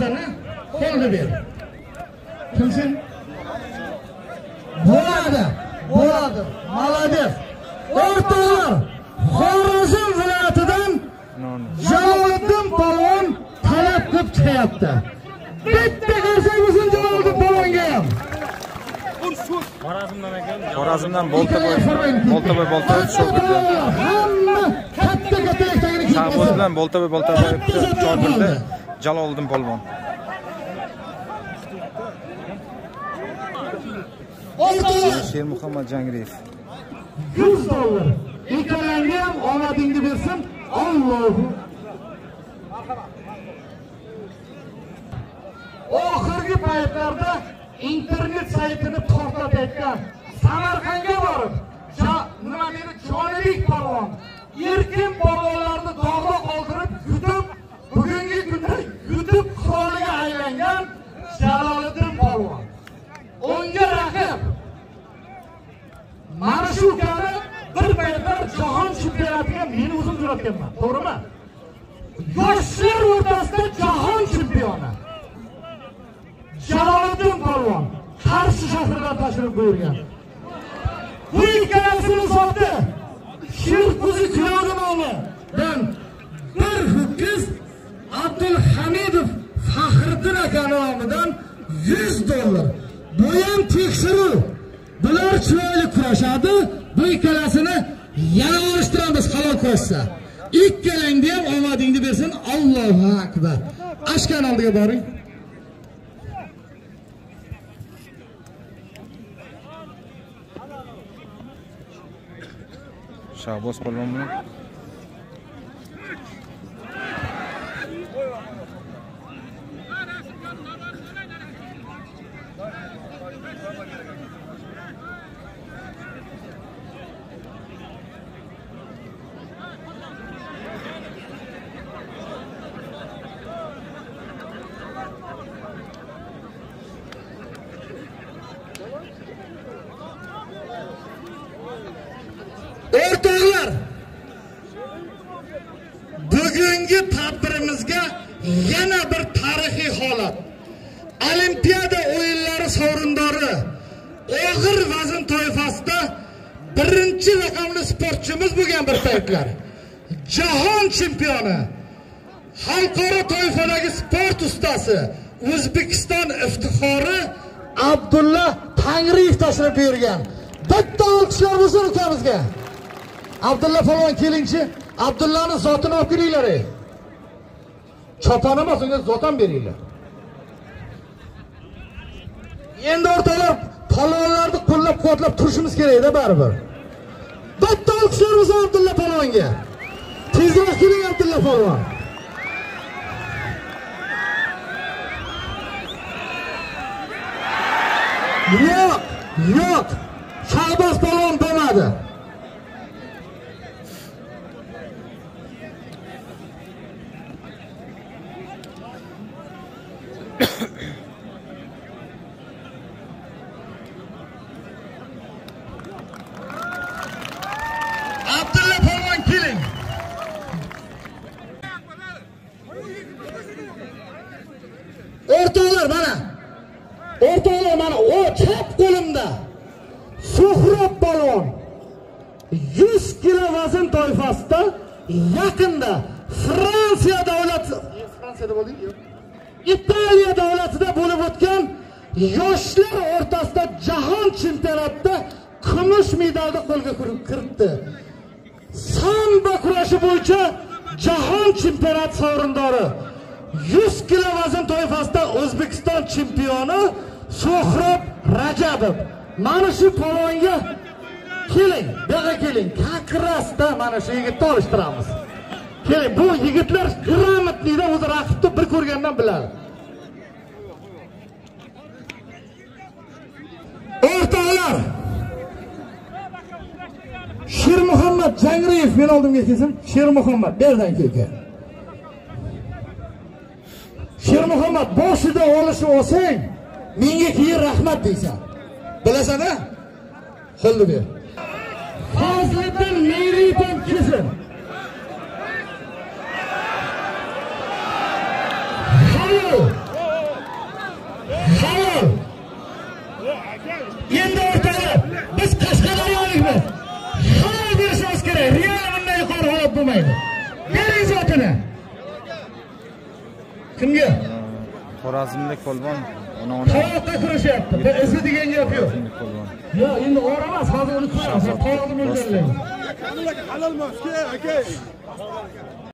sana kolunu ver. Kimsin? Boladı, Boladı, Maladev, Ortalar, Xorazm viloyatidan Jaloliddin Palvon talab qilib chiqyapti. Bitta qarsangizni Jaloliddin Palvonga ham. Xorazmdan ekan, Xorazmdan Boltaboy, Boltaboy Boltaboy sho'g'irdi. Hamma katta katta yaktagini kiyib. Savoz bilan Boltaboy Boltaboy chorbirdi. Jaloliddin polvon. Shermuhammad jangriyev. Yuz dollar ikkalangga ham omadingni bersin allohu oxirgi paytlarda internet saytini to'xtatayotgan samarqandga borib nima deydi? Jonibek polvon. Erkin polvonlarni shu ukani bir paytlar jahon chempionatiga men o'zim jo'natganman to'g'rimi? Yoshlar o'rtasida jahon chempioni jaloliddin polvon qarshi shahridan tashrif buyurgan. Bu ikkalasini zoti shirkuzi kuyovnidan bir ho'kiz abdulhamidov faxriddin aka nomidan yuz dollar. Bu ham tekshiruv. Bular chiroyli kurashadi bu ikkalasini yana olishtiramiz halol ko'rsa ikkalangni ham omadingni bersin allohu akbar. Ashkan oldiga boring. Shahboz polvon bilan o'rtoqlar bugungi tadbirimizga yana bir tarixiy holat. Olimpiada o'yinlari sovrindori og'ir vazn toifasida birinchi raqamli sportchimiz bo'lgan bir paytlar. Jahon chempioni xalqaro toifadagi sport ustasi o'zbekiston iftixori abdulla tangriyev tashrif buyurgan. Bitta olqishlar bo'lsin ukamizga. Abdulla falon kelingchi abdullani zotini olib kelinglar ey chopon emas unga beringlar endi o'rtoqlar polvonlarni qo'llab quvvatlab turishimiz kerakda baribir. Bitta olqishlar bo'lsin abdulla polvonga tezroq keling abdulla polvon yo'q yo'q shahboz polvon bo'lmadi abdulla polvon keling o'rtoqlar mana. O'rtoqlar mana o chap qo'limda. Suhrob polvon 100 kilo vazn toifasida yaqinda fransiya davlati fransiyada bo'lding yo'q. Italiya davlatida bo'lib o'tgan yoshlar o'rtasida jahon chempionatida kumush medalni qo'lga kirit- kiritdi. Sambo kurashi bo'yicha jahon chempionati sovrindori. 100 kilo vazn toifasida o'zbekiston chempioni so'hrob rajabov. Mana shu polvonga keling bu yoqqa keling. Как разda mana shu yigitni olishtiramiz. Keling bu yigitlar грамотныйda o'zi raqibni bir ko'rgandan biladi. O'rtoqlar shermuhammad jangriyev men oldimga kelsin. Shermuhammad bu yerdan kelgan. Shermuhammad boshida olishib olsang menga keyin rahmat deysan. Bilasan a qo'lni ber. Fazliddin meyriyev kesin hayır kimga? Xorazmlik polvon kirishyapti bu izi degan gap yo'q. Yo'q endi or emas hozir uni ko'ramiz halol emas aka